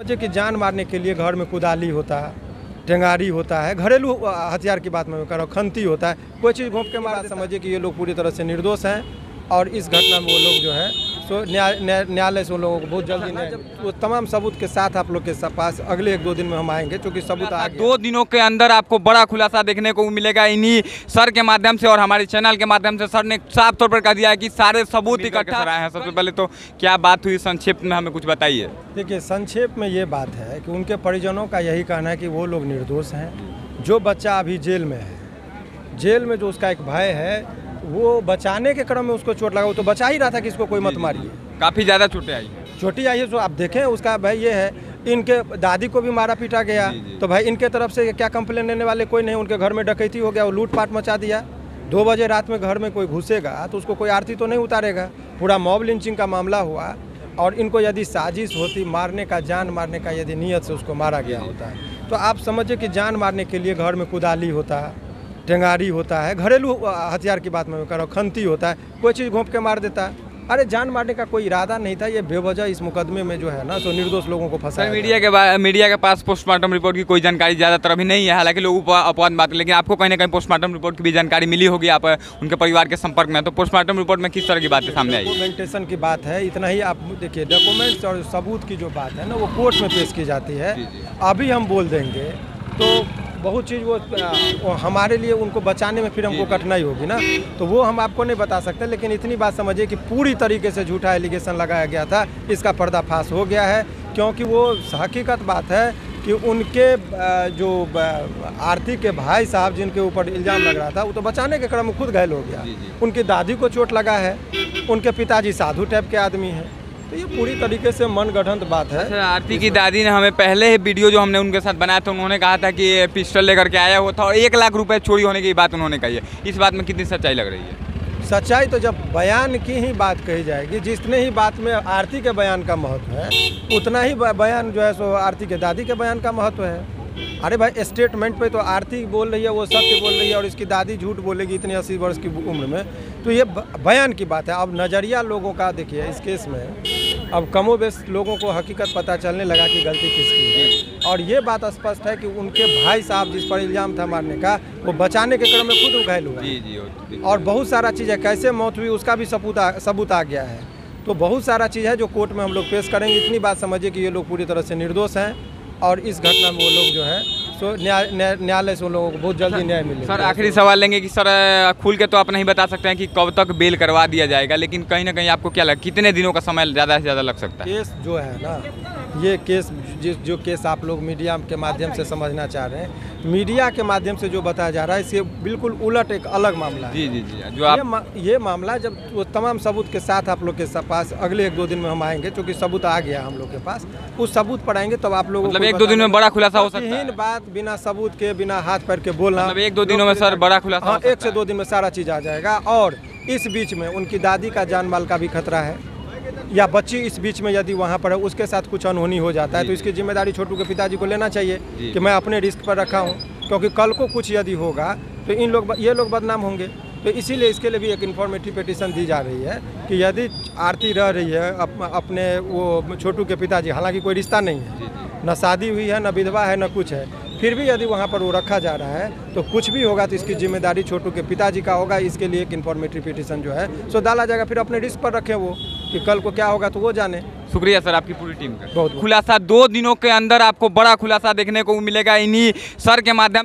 समझिए की जान मारने के लिए घर में कुदाली होता है टेंगारी होता है, घरेलू हथियार की बात मैं कर रहा हूँ खंती होता है। कोई चीज़ घोंप के मारा समझिए कि ये लोग पूरी तरह से निर्दोष हैं और इस घटना में वो लोग जो है सो न्याय न्याय- न्यायालय से उन लोगों को बहुत जल्दी न्याय वो तमाम सबूत के साथ आप लोग के सा- पास अगले एक दो दिन में हम आएँगे क्योंकि सबूत आ दो दिनों के अंदर आपको बड़ा खुलासा देखने को मिलेगा। इन्हीं सर के माध्यम से और हमारे चैनल के माध्यम से सर ने साफ़ तौर पर कह दिया है कि सारे सबूत इकट्ठा आए हैं? सबसे पहले तो क्या बात हुई संक्षिप्त में हमें कुछ बताइए। देखिए संक्षेप में ये बात है कि उनके परिजनों का यही कहना है कि वो लोग निर्दोष हैं। जो बच्चा अभी जेल में है जेल में जो उसका एक भाई है वो बचाने के क्रम में उसको चोट लगा वो तो बचा ही रहा था कि इसको कोई मत मारिए। काफ़ी ज़्यादा चोटें आई छोटी आई है जो आप देखें उसका भाई ये है इनके दादी को भी मारा पीटा गया। जी, जी। तो भाई इनके तरफ़ से क्या कंप्लेन लेने वाले कोई नहीं उनके घर में डकैती हो गया वो लूटपाट मचा दिया। दो बजे रात में घर में कोई घुसेगा तो उसको कोई आरती तो नहीं उतारेगा। पूरा मॉब लिंचिंग का मामला हुआ और इनको यदि साजिश होती मारने का जान मारने का यदि नीयत से उसको मारा गया होता। तो आप समझिए कि जान मारने के लिए घर में कुदाली होता है टेंगारी होता है घरेलू हथियार की बात मैं कर रहा हूँ खंती होता है कोई चीज़ घोंप के मार देता है। अरे जान मारने का कोई इरादा नहीं था ये बेवजह इस मुकदमे में जो है ना सो निर्दोष लोगों को फंसा मीडिया के मीडिया के पास पोस्टमार्टम रिपोर्ट की कोई जानकारी ज़्यादातर अभी नहीं है हालाँकि लोग अपवाद बात लेकिन आपको कहीं ना कहीं पोस्टमार्टम रिपोर्ट की भी जानकारी मिली होगी आप उनके परिवार के संपर्क में तो पोस्टमार्टम रिपोर्ट में किस तरह की बातें सामने आई? डॉक्यूमेंटेशन की बात है इतना ही आप देखिए डॉक्यूमेंट्स और सबूत की जो बात है ना वो कोर्ट में पेश की जाती है। अभी हम बोल देंगे तो बहुत चीज़ वो, वो हमारे लिए उनको बचाने में फिर हमको कठिनाई होगी ना। तो वो हम आपको नहीं बता सकते लेकिन इतनी बात समझिए कि पूरी तरीके से झूठा एलिगेशन लगाया गया था इसका पर्दाफाश हो गया है क्योंकि वो हकीकत बात है कि उनके जो आरती के भाई साहब जिनके ऊपर इल्ज़ाम लग रहा था वो तो बचाने के क्रम में खुद घायल हो गया। उनकी दादी को चोट लगा है उनके पिताजी साधु टाइप के आदमी हैं। तो ये पूरी तरीके से मनगढ़ंत बात है। सर आरती की दादी ने हमें पहले ही वीडियो जो हमने उनके साथ बनाया था उन्होंने कहा था कि ये पिस्टल लेकर के आया हुआ था और एक लाख रुपए चोरी होने की बात उन्होंने कही है। इस बात में कितनी सच्चाई लग रही है? सच्चाई तो जब बयान की ही बात कही जाएगी जितने ही बात में आरती के बयान का महत्व है उतना ही बयान जो है सो आरती के दादी के बयान का महत्व है। अरे भाई स्टेटमेंट पे तो आरती बोल रही है वो सत्य बोल रही है और इसकी दादी झूठ बोलेगी इतने अस्सी वर्ष की उम्र में। तो ये बयान की बात है। अब नज़रिया लोगों का देखिए इस केस में अब कमो बेश लोगों को हकीकत पता चलने लगा कि गलती किसकी है। और ये बात स्पष्ट है कि उनके भाई साहब जिस पर इल्ज़ाम था मारने का वो बचाने के क्रम में खुद घायल हुआ जी जी और बहुत सारा चीज़ है कैसे मौत हुई उसका भी सबूत आ, सबूत आ गया है। तो बहुत सारा चीज़ है जो कोर्ट में हम लोग पेश करेंगे। इतनी बात समझिए कि ये लोग पूरी तरह से निर्दोष हैं और इस घटना में वो लोग जो है सो न्याय न्याय- न्यायालय से उन लोगों को बहुत जल्दी न्याय मिलेगा। सर आखिरी सवाल लेंगे कि सर खुल के तो आप नहीं बता सकते हैं कि कब तक बेल करवा दिया जाएगा लेकिन कहीं ना कहीं आपको क्या लग कितने दिनों का समय ज़्यादा से ज़्यादा लग सकता है? केस जो है ना ये केस जिस जो केस आप लोग मीडिया के माध्यम से समझना चाह रहे हैं मीडिया के माध्यम से जो बताया जा रहा है इससे बिल्कुल उलट एक अलग मामला है। जी जी जी जो ये, आप मा, ये मामला जब वो तमाम सबूत के साथ आप लोग के पास अगले एक दो दिन में हम आएँगे क्योंकि सबूत आ गया हम लोग के पास उस सबूत पर आएँगे तब आप लोग मतलब एक दो दिन में बड़ा खुलासा हो सकता है। बात बिना सबूत के बिना हाथ पैर के बोलना। मतलब एक दो दिनों में सर बड़ा खुलासा हाँ एक से दो दिन में सारा चीज़ आ जाएगा। और इस बीच में उनकी दादी का जान माल का भी खतरा है। या बच्ची इस बीच में यदि वहाँ पर है उसके साथ कुछ अनहोनी हो जाता है तो इसकी ज़िम्मेदारी छोटू के पिताजी को लेना चाहिए कि मैं अपने रिस्क पर रखा हूँ। क्योंकि कल को कुछ यदि होगा तो इन लोग ये लोग बदनाम होंगे। तो इसीलिए इसके लिए भी एक इन्फॉर्मेटिव पिटीशन दी जा रही है कि यदि आरती रह रही है अप, अपने वो छोटू के पिताजी हालाँकि कोई रिश्ता नहीं है। न शादी हुई है न विधवा है न कुछ है। फिर भी यदि वहाँ पर वो रखा जा रहा है तो कुछ भी होगा तो इसकी ज़िम्मेदारी छोटू के पिताजी का होगा इसके लिए एक इन्फॉर्मेटिव पिटिशन जो है सो डाला जाएगा। फिर अपने रिस्क पर रखे वो कि कल को क्या होगा तो वो जाने। शुक्रिया सर आपकी पूरी टीम का। बहुत- खुलासा दो दिनों के अंदर आपको बड़ा खुलासा देखने को मिलेगा। इन्हीं सर के माध्यम